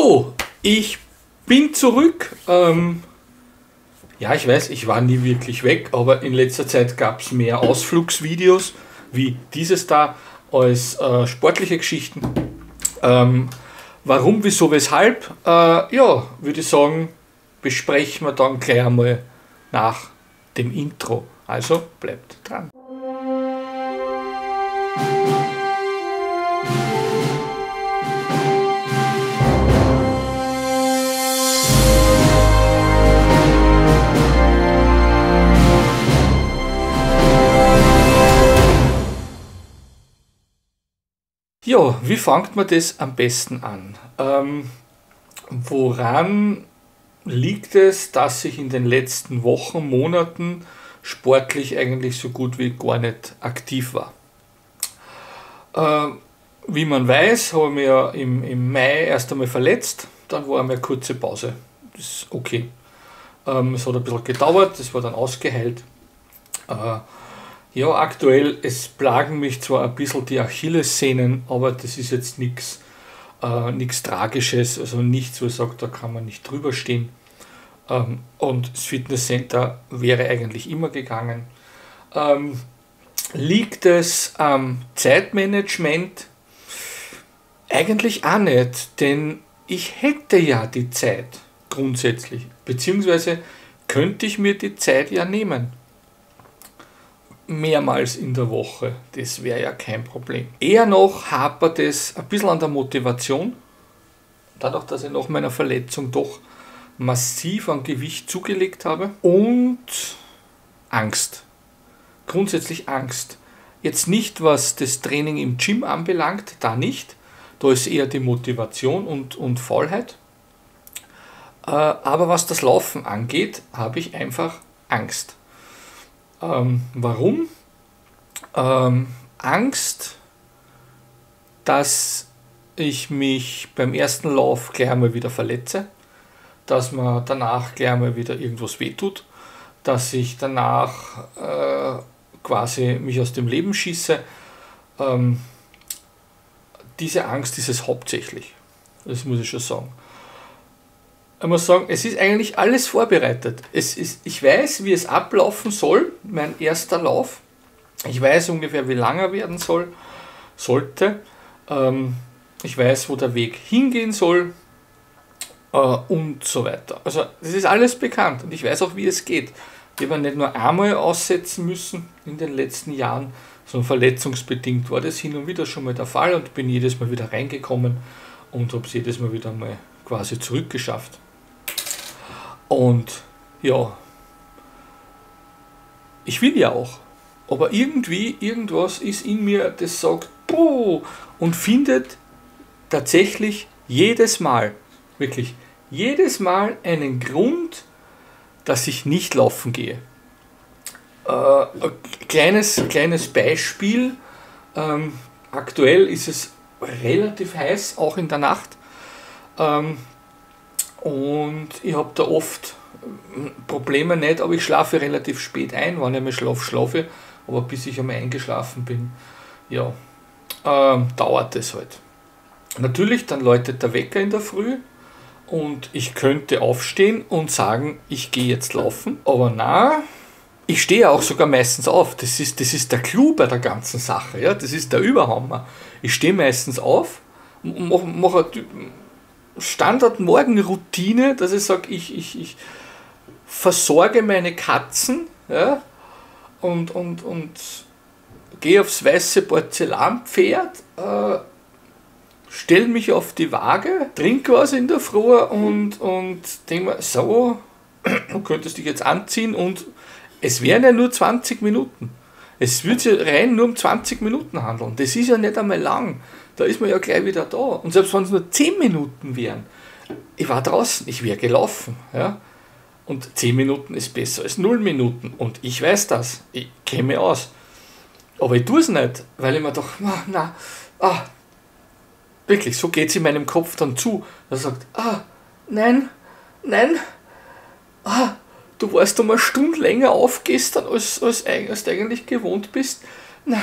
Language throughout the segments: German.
So, ich bin zurück. Ähm, ja, ich weiß, ich war nie wirklich weg, aber in letzter Zeit gab es mehr Ausflugsvideos wie dieses da als äh, sportliche Geschichten. Ähm, warum, wieso, weshalb? Äh, ja, würde ich sagen, besprechen wir dann gleich einmal nach dem Intro. Also bleibt dran. Ja, wie fängt man das am besten an? Ähm, woran liegt es, dass ich in den letzten Wochen, Monaten sportlich eigentlich so gut wie gar nicht aktiv war? Äh, wie man weiß, habe ich mich ja im, im Mai erst einmal verletzt, dann war eine kurze Pause. Das ist okay. Ähm, es hat ein bisschen gedauert, das war dann ausgeheilt. Äh, ja, aktuell, es plagen mich zwar ein bisschen die Achillessehnen, aber das ist jetzt nichts äh, Tragisches, also nichts, wo ich sage, da kann man nicht drüber stehen. Ähm, und das Fitnesscenter wäre eigentlich immer gegangen. Ähm, liegt es am Zeitmanagement? Eigentlich auch nicht, denn ich hätte ja die Zeit grundsätzlich, beziehungsweise könnte ich mir die Zeit ja nehmen mehrmals in der Woche. Das wäre ja kein Problem. Eher noch hapert es ein bisschen an der Motivation. Dadurch, dass ich nach meiner Verletzung doch massiv an Gewicht zugelegt habe. Und Angst. Grundsätzlich Angst. Jetzt nicht, was das Training im Gym anbelangt, da nicht. Da ist eher die Motivation und, und Faulheit. Äh, aber was das Laufen angeht, habe ich einfach Angst. Ähm, warum? Ähm, Angst, dass ich mich beim ersten Lauf gleich einmal wieder verletze, dass man danach gleich einmal wieder irgendwas wehtut, dass ich danach äh, quasi mich aus dem Leben schieße. Ähm, diese Angst ist es hauptsächlich. Das muss ich schon sagen ich muss sagen, es ist eigentlich alles vorbereitet. Es ist, ich weiß, wie es ablaufen soll, mein erster Lauf. Ich weiß ungefähr, wie lang er werden soll, sollte. Ähm, ich weiß, wo der Weg hingehen soll äh, und so weiter. Also das ist alles bekannt und ich weiß auch, wie es geht. Ich habe nicht nur einmal aussetzen müssen in den letzten Jahren, sondern verletzungsbedingt war das hin und wieder schon mal der Fall und bin jedes Mal wieder reingekommen und habe es jedes Mal wieder mal quasi zurückgeschafft. Und ja, ich will ja auch. Aber irgendwie, irgendwas ist in mir, das sagt, Puh, und findet tatsächlich jedes Mal, wirklich jedes Mal einen Grund, dass ich nicht laufen gehe. Äh, ein kleines, kleines Beispiel. Ähm, aktuell ist es relativ heiß, auch in der Nacht. Ähm, und ich habe da oft Probleme nicht, aber ich schlafe relativ spät ein, wann ich mal schlafe, schlafe. Aber bis ich einmal eingeschlafen bin, ja, äh, dauert es halt. Natürlich, dann läutet der Wecker in der Früh und ich könnte aufstehen und sagen, ich gehe jetzt laufen. Aber na, ich stehe auch sogar meistens auf. Das ist, das ist der Clou bei der ganzen Sache. Ja? Das ist der Überhammer. Ich stehe meistens auf, mache mach Standard-Morgenroutine, dass ich sage, ich, ich, ich versorge meine Katzen ja, und, und, und gehe aufs weiße Porzellanpferd, äh, stelle mich auf die Waage, trinke was in der Früh und, und denke mir, so, du könntest dich jetzt anziehen und es wären ja nur 20 Minuten. Es wird sich rein nur um 20 Minuten handeln. Das ist ja nicht einmal lang da ist man ja gleich wieder da. Und selbst wenn es nur 10 Minuten wären, ich war draußen, ich wäre gelaufen. Ja? Und 10 Minuten ist besser als 0 Minuten. Und ich weiß das, ich mich aus. Aber ich tue es nicht, weil ich mir doch, na, na, ah, wirklich, so geht es in meinem Kopf dann zu. Er sagt, ah, nein, nein, ah, du warst um eine Stunde länger auf gestern, als, als, als du eigentlich gewohnt bist. Na,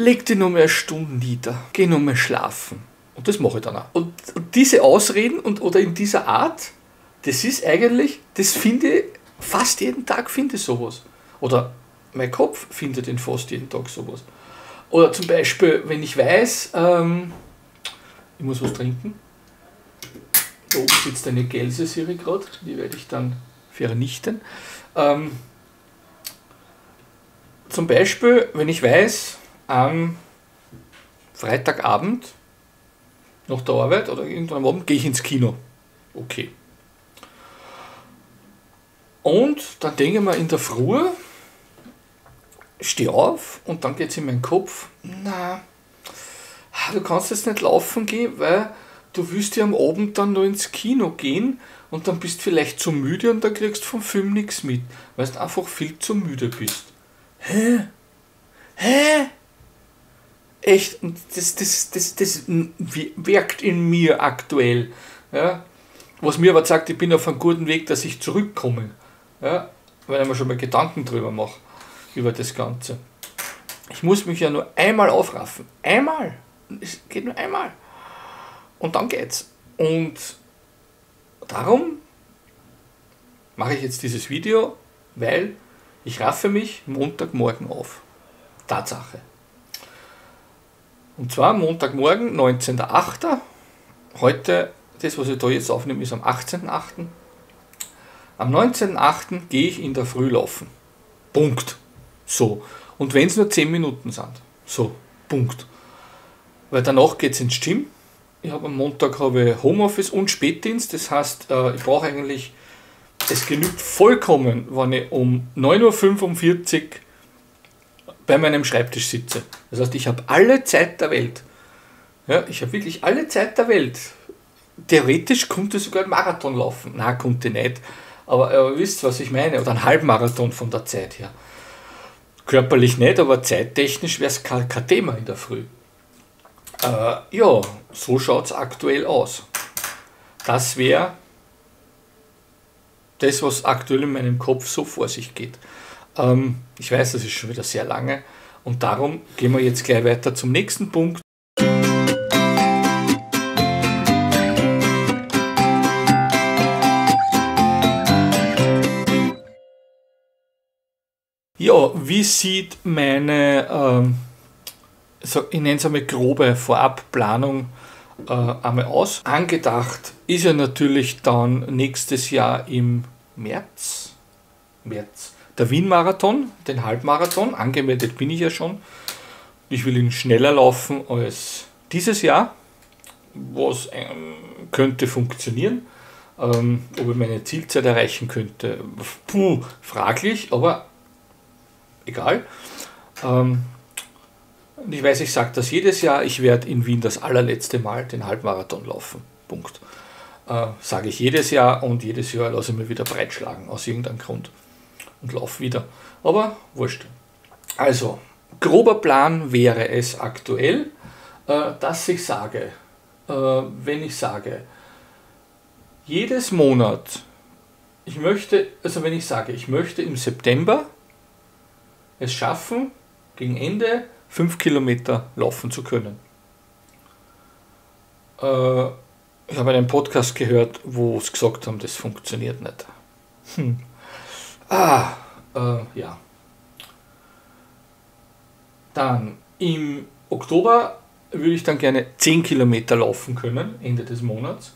leg dich nur mehr eine Stunde nieder, geh nur mehr schlafen. Und das mache ich dann auch. Und, und diese Ausreden und, oder in dieser Art, das ist eigentlich, das finde ich, fast jeden Tag finde ich sowas. Oder mein Kopf findet in fast jeden Tag sowas. Oder zum Beispiel, wenn ich weiß, ähm, ich muss was trinken. Da oben sitzt eine Gelse, sehe ich gerade, die werde ich dann vernichten. Ähm, zum Beispiel, wenn ich weiß, am Freitagabend nach der Arbeit oder irgendwann am Abend gehe ich ins Kino. Okay. Und dann denke ich mir in der Früh, stehe auf und dann geht es in meinen Kopf, na, du kannst jetzt nicht laufen gehen, weil du willst ja am Abend dann nur ins Kino gehen und dann bist vielleicht zu müde und dann kriegst vom Film nichts mit, weil du einfach viel zu müde bist. Hä? Hä? Echt, das, das, das, das wirkt in mir aktuell. Ja? Was mir aber sagt, ich bin auf einem guten Weg, dass ich zurückkomme. Ja? Weil ich mir schon mal Gedanken drüber mache, über das Ganze. Ich muss mich ja nur einmal aufraffen. Einmal. Es geht nur einmal. Und dann geht's. Und darum mache ich jetzt dieses Video, weil ich raffe mich Montagmorgen auf. Tatsache. Und zwar Montagmorgen, 19.08. Heute, das was ich da jetzt aufnehme, ist am 18.08. Am 19.08. gehe ich in der Früh laufen. Punkt. So. Und wenn es nur 10 Minuten sind. So. Punkt. Weil danach geht es ins Gym. Ich habe am Montag habe Homeoffice und Spätdienst. Das heißt, äh, ich brauche eigentlich, es genügt vollkommen, wenn ich um 9.45 Uhr bei meinem Schreibtisch sitze. Das heißt, ich habe alle Zeit der Welt. Ja, ich habe wirklich alle Zeit der Welt. Theoretisch konnte sogar ein Marathon laufen. Na, konnte nicht. Aber ihr wisst, was ich meine. Oder ein Halbmarathon von der Zeit her. Körperlich nicht, aber zeittechnisch wäre es kein, kein Thema in der Früh. Äh, ja, so schaut es aktuell aus. Das wäre das, was aktuell in meinem Kopf so vor sich geht. Ähm, ich weiß, das ist schon wieder sehr lange und darum gehen wir jetzt gleich weiter zum nächsten Punkt. Ja, wie sieht meine ähm, ich nenne es einmal grobe Vorabplanung äh, einmal aus. Angedacht ist ja natürlich dann nächstes Jahr im März, März der Wien-Marathon, den Halbmarathon. Angemeldet bin ich ja schon. Ich will ihn schneller laufen als dieses Jahr, was ähm, könnte funktionieren. Ähm, ob ich meine Zielzeit erreichen könnte, puh, fraglich, aber egal. Ähm, ich weiß, ich sage das jedes Jahr, ich werde in Wien das allerletzte Mal den Halbmarathon laufen. Punkt. Äh, sage ich jedes Jahr und jedes Jahr lasse ich mir wieder breitschlagen, aus irgendeinem Grund. Und laufe wieder. Aber wurscht. Also, grober Plan wäre es aktuell, äh, dass ich sage, äh, wenn ich sage, jedes Monat, ich möchte, also wenn ich sage, ich möchte im September es schaffen, gegen Ende fünf Kilometer laufen zu können. Äh, ich habe einen Podcast gehört, wo es gesagt haben, das funktioniert nicht. Hm. Ah, äh, ja. Dann im Oktober würde ich dann gerne 10 Kilometer laufen können, Ende des Monats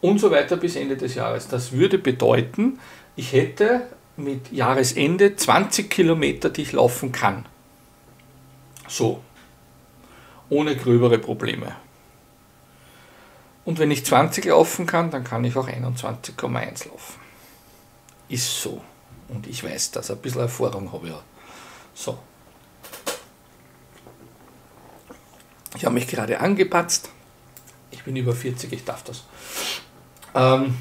und so weiter bis Ende des Jahres. Das würde bedeuten, ich hätte mit Jahresende 20 Kilometer, die ich laufen kann. So. Ohne gröbere Probleme. Und wenn ich 20 laufen kann, dann kann ich auch 21,1 laufen. Ist so. Und ich weiß das. Ein bisschen Erfahrung habe ich ja. So. Ich habe mich gerade angepatzt. Ich bin über 40, ich darf das. Ähm,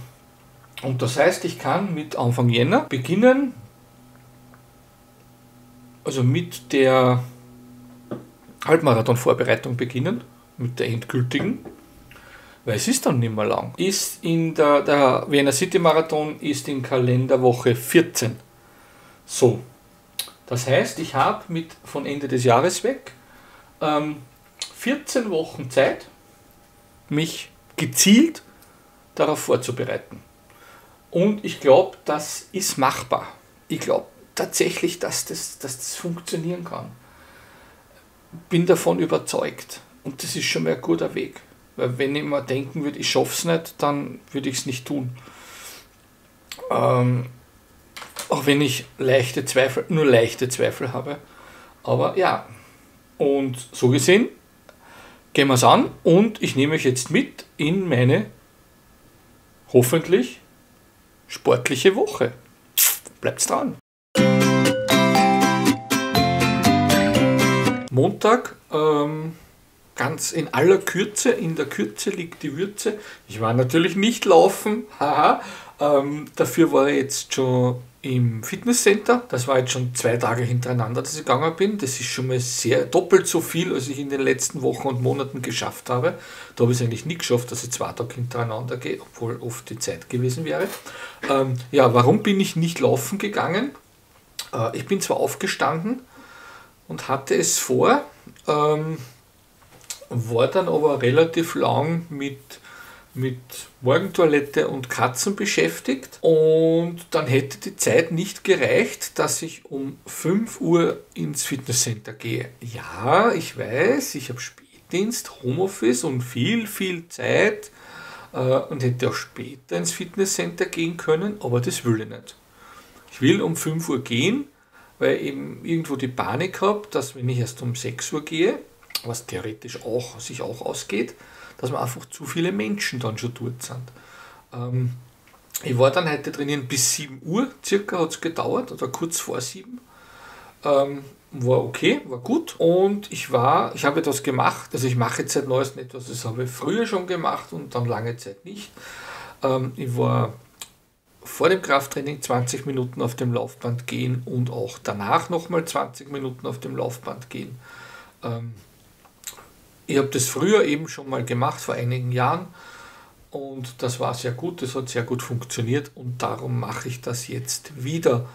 und das heißt, ich kann mit Anfang Jänner beginnen, also mit der Halbmarathon-Vorbereitung beginnen, mit der endgültigen, weil es ist dann nicht mehr lang. Ist in der, der Vienna City Marathon ist in Kalenderwoche 14. So. Das heißt, ich habe mit von Ende des Jahres weg ähm, 14 Wochen Zeit, mich gezielt darauf vorzubereiten. Und ich glaube, das ist machbar. Ich glaube tatsächlich, dass das, dass das funktionieren kann. Bin davon überzeugt. Und das ist schon mal ein guter Weg. Weil wenn ich mal denken würde, ich schaffe es nicht, dann würde ich es nicht tun. Ähm, auch wenn ich leichte Zweifel, nur leichte Zweifel habe. Aber ja, und so gesehen gehen wir es an und ich nehme euch jetzt mit in meine hoffentlich sportliche Woche. Bleibt dran. Montag, ähm, ganz in aller Kürze, in der Kürze liegt die Würze. Ich war natürlich nicht laufen, haha. Ähm, dafür war ich jetzt schon im Fitnesscenter. Das war jetzt schon zwei Tage hintereinander, dass ich gegangen bin. Das ist schon mal sehr doppelt so viel, als ich in den letzten Wochen und Monaten geschafft habe. Da habe ich es eigentlich nie geschafft, dass ich zwei Tage hintereinander gehe, obwohl oft die Zeit gewesen wäre. Ähm, ja, warum bin ich nicht laufen gegangen? Äh, ich bin zwar aufgestanden und hatte es vor, ähm, war dann aber relativ lang mit mit Morgentoilette und Katzen beschäftigt und dann hätte die Zeit nicht gereicht, dass ich um 5 Uhr ins Fitnesscenter gehe. Ja, ich weiß, ich habe Spätdienst, Homeoffice und viel, viel Zeit äh, und hätte auch später ins Fitnesscenter gehen können, aber das will ich nicht. Ich will um 5 Uhr gehen, weil ich eben irgendwo die Panik habe, dass wenn ich erst um 6 Uhr gehe, was theoretisch auch sich auch ausgeht, dass wir einfach zu viele Menschen dann schon dort sind. Ähm, ich war dann heute drinnen bis 7 Uhr circa hat es gedauert, oder kurz vor 7. Ähm, war okay, war gut. Und ich war, ich habe etwas gemacht, also ich mache jetzt seit neuestem etwas, das habe ich früher schon gemacht und dann lange Zeit nicht. Ähm, ich war vor dem Krafttraining 20 Minuten auf dem Laufband gehen und auch danach nochmal 20 Minuten auf dem Laufband gehen. Ähm, ich habe das früher eben schon mal gemacht, vor einigen Jahren. Und das war sehr gut, das hat sehr gut funktioniert und darum mache ich das jetzt wieder.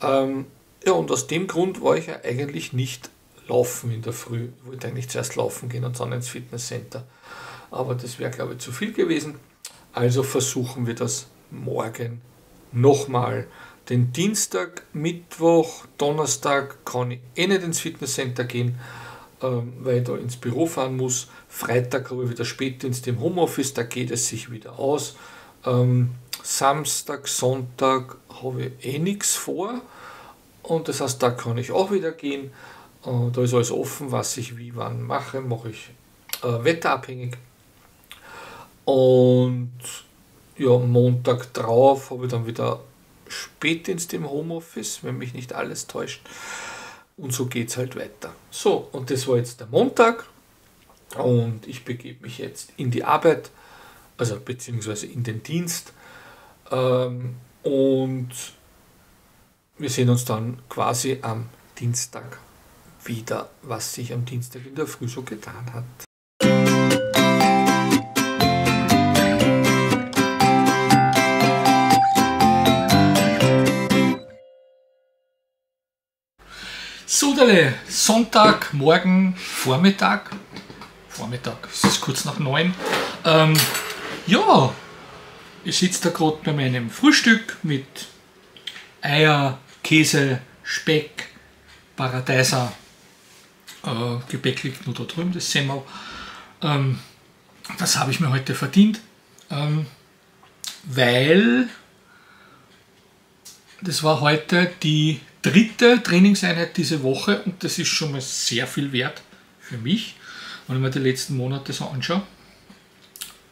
Ähm, ja, und aus dem Grund war ich ja eigentlich nicht laufen in der Früh. Ich wollte eigentlich zuerst laufen gehen und dann ins Fitnesscenter. Aber das wäre, glaube ich, zu viel gewesen. Also versuchen wir das morgen nochmal. Den Dienstag, Mittwoch, Donnerstag kann ich eh nicht ins Fitnesscenter gehen. Ähm, da ins Büro fahren muss. Freitag habe ich wieder Spätdienst im Homeoffice, da geht es sich wieder aus. Ähm, Samstag, Sonntag habe ich eh nichts vor und das heißt, da kann ich auch wieder gehen. Äh, da ist alles offen, was ich wie wann mache, mache ich äh, wetterabhängig. Und ja, Montag drauf habe ich dann wieder Spätdienst im Homeoffice, wenn mich nicht alles täuscht. Und so geht es halt weiter. So, und das war jetzt der Montag. Und ich begebe mich jetzt in die Arbeit, also beziehungsweise in den Dienst. Ähm, und wir sehen uns dann quasi am Dienstag wieder, was sich am Dienstag in der Früh so getan hat. Sudele, Sonntag, morgen, Vormittag. Vormittag, es ist kurz nach neun. Ähm, ja, ich sitze da gerade bei meinem Frühstück mit Eier, Käse, Speck, Paradeiser. Äh, Gebäck liegt nur da drüben, das Semmel. Ähm, das habe ich mir heute verdient, ähm, weil das war heute die dritte Trainingseinheit diese Woche und das ist schon mal sehr viel wert für mich, wenn ich mir die letzten Monate so anschaue.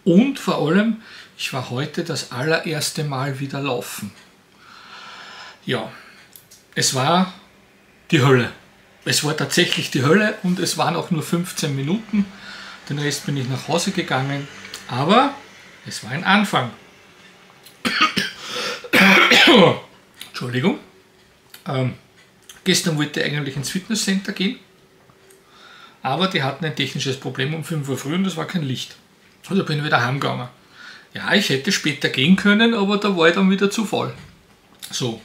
Und vor allem, ich war heute das allererste Mal wieder laufen. Ja, es war die Hölle. Es war tatsächlich die Hölle und es waren auch nur 15 Minuten. Den Rest bin ich nach Hause gegangen, aber es war ein Anfang. Entschuldigung. Ähm, gestern wollte ich eigentlich ins Fitnesscenter gehen, aber die hatten ein technisches Problem um 5 Uhr früh und es war kein Licht. Also bin ich wieder heimgegangen. Ja, ich hätte später gehen können, aber da war ich dann wieder zu voll. So,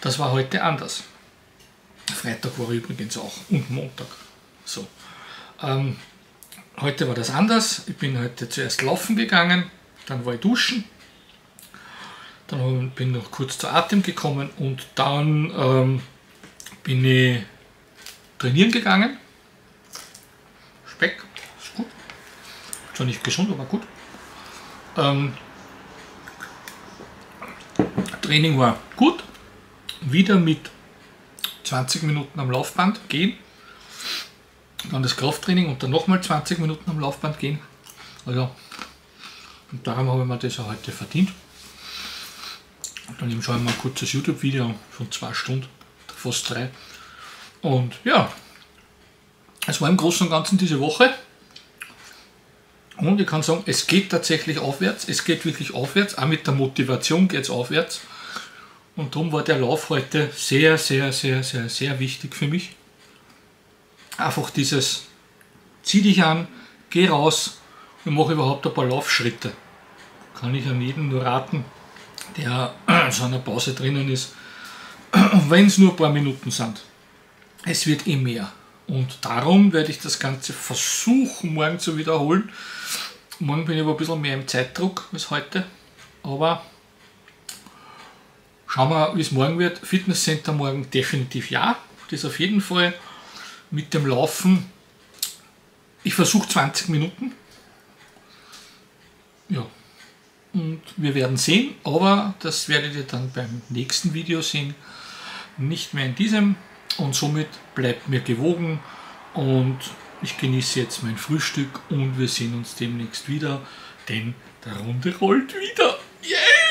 das war heute anders. Freitag war übrigens auch und Montag. So. Ähm, heute war das anders. Ich bin heute zuerst laufen gegangen, dann war ich duschen, dann bin ich noch kurz zu Atem gekommen und dann ähm, bin ich trainieren gegangen. Speck, ist gut. Zwar nicht gesund, aber gut. Ähm, Training war gut. Wieder mit 20 Minuten am Laufband gehen. Dann das Krafttraining und dann nochmal 20 Minuten am Laufband gehen. Also, und darum habe ich mir das auch heute verdient. Ich mal ein kurzes YouTube-Video von zwei Stunden, fast drei. Und ja, es war im Großen und Ganzen diese Woche. Und ich kann sagen, es geht tatsächlich aufwärts. Es geht wirklich aufwärts. Auch mit der Motivation geht es aufwärts. Und darum war der Lauf heute sehr, sehr, sehr, sehr, sehr wichtig für mich. Einfach dieses, zieh dich an, geh raus und mach überhaupt ein paar Laufschritte. Kann ich an jeden nur raten, der so einer Pause drinnen ist. Wenn es nur ein paar Minuten sind. Es wird eh mehr. Und darum werde ich das Ganze versuchen, morgen zu wiederholen. Morgen bin ich aber ein bisschen mehr im Zeitdruck als heute. Aber schauen wir, wie es morgen wird. Fitnesscenter morgen definitiv ja. Das auf jeden Fall. Mit dem Laufen. Ich versuche 20 Minuten. Ja. Und wir werden sehen, aber das werdet ihr dann beim nächsten Video sehen. Nicht mehr in diesem und somit bleibt mir gewogen und ich genieße jetzt mein Frühstück und wir sehen uns demnächst wieder, denn der Runde rollt wieder. Yeah!